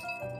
あ!